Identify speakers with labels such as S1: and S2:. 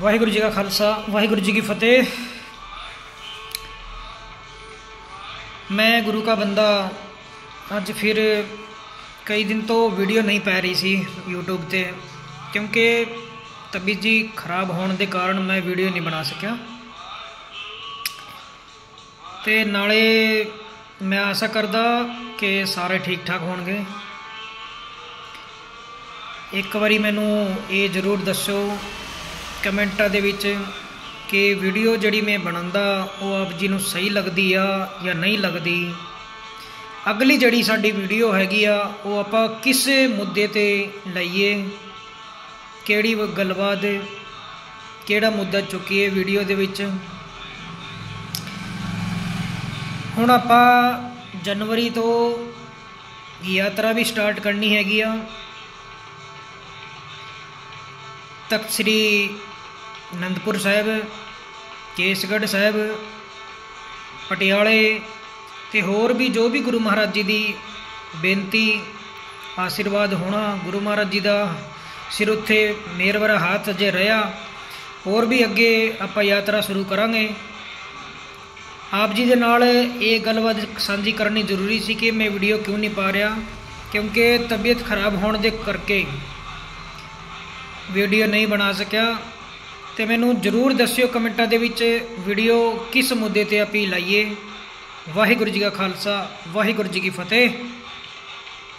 S1: ਵਾਹਿਗੁਰੂ ਜੀ ਕਾ ਖਾਲਸਾ, ਵਾਹਿਗੁਰੂ ਜੀ ਕੀ ਫਤਿਹ। ਮੈਂ ਗੁਰੂ ਕਾ ਬੰਦਾ ਅੱਜ ਫਿਰ ਕਈ ਦਿਨ ਤੋਂ ਵੀਡੀਓ ਨਹੀਂ ਪੈ ਰਹੀ ਸੀ YouTube ਤੇ, ਕਿਉਂਕਿ ਤਬੀਅਤ ਜੀ ਖਰਾਬ ਹੋਣ ਦੇ ਕਾਰਨ ਮੈਂ ਵੀਡੀਓ ਨਹੀਂ ਬਣਾ ਸਕਿਆ। ਤੇ ਨਾਲੇ ਮੈਂ ਆਸ਼ਾ ਕਰਦਾ ਕਿ ਸਾਰੇ ਠੀਕ ਠਾਕ ਹੋਣਗੇ। ਇੱਕ ਵਾਰੀ ਮੈਨੂੰ ਇਹ ਜ਼ਰੂਰ ਦੱਸੋ ਕਮੈਂਟਾਂ ਦੇ ਵਿੱਚ ਕਿ ਵੀਡੀਓ ਜਿਹੜੀ ਮੈਂ ਬਣਾਉਂਦਾ, ਉਹ ਆਪ ਜੀ ਨੂੰ ਸਹੀ ਲੱਗਦੀ ਆ ਜਾਂ ਨਹੀਂ ਲੱਗਦੀ। ਅਗਲੀ ਜਿਹੜੀ ਸਾਡੀ ਵੀਡੀਓ ਹੈਗੀ ਆ, ਉਹ ਆਪਾਂ ਕਿਸ ਮੁੱਦੇ ਤੇ ਲਈਏ। ਕਿਹੜੀ ਗੱਲਬਾਤ, ਕਿਹੜਾ ਮੁੱਦਾ ਚੁੱਕੀਏ ਵੀਡੀਓ ਦੇ ਵਿੱਚ। ਹੁਣ ਆਪਾਂ ਜਨਵਰੀ ਤੋਂ ਯਾਤਰਾ ਵੀ ਸਟਾਰਟ ਕਰਨੀ ਹੈਗੀ ਆ। ਤਖਤ ਸ੍ਰੀ ਅਨੰਦਪੁਰ ਸਾਹਿਬ, ਕੇਸਗੜ੍ਹ ਸਾਹਿਬ, ਪਟਿਆਲੇ ਤੇ ਹੋਰ ਵੀ ਜੋ ਵੀ ਗੁਰੂ ਮਹਾਰਾਜ ਜੀ ਦੀ ਬੇਨਤੀ, ਆਸ਼ੀਰਵਾਦ ਹੋਣਾ, ਗੁਰੂ ਮਹਾਰਾਜ ਜੀ ਦਾ ਸਿਰ ਉੱਤੇ ਮੇਰਵਰਾ ਹੱਥ ਜੇ ਰਿਹਾ, ਹੋਰ ਵੀ ਅੱਗੇ ਆਪਾਂ ਯਾਤਰਾ ਸ਼ੁਰੂ ਕਰਾਂਗੇ। ਆਪ ਜੀ ਦੇ ਨਾਲ ਇਹ ਗੱਲਬਾਤ ਸਾਂਝੀ ਕਰਨੀ ਜ਼ਰੂਰੀ ਸੀ ਕਿ ਮੈਂ ਵੀਡੀਓ ਕਿਉਂ ਨਹੀਂ ਪਾ ਰਿਹਾ, ਕਿਉਂਕਿ ਤਬੀਅਤ ਖਰਾਬ ਹੋਣ ਦੇ ਕਰਕੇ ਵੀਡੀਓ ਨਹੀਂ ਬਣਾ ਸਕਿਆ। ਤੇ ਮੈਨੂੰ ਜਰੂਰ ਦੱਸਿਓ ਕਮੈਂਟਾਂ ਦੇ ਵਿੱਚ ਵੀਡੀਓ ਕਿਸ ਮੁੱਦੇ ਤੇ ਆਪੀ ਲਾਈਏ। ਵਾਹਿਗੁਰੂ ਜੀ ਕਾ ਖਾਲਸਾ, ਵਾਹਿਗੁਰੂ ਜੀ ਕੀ ਫਤਿਹ।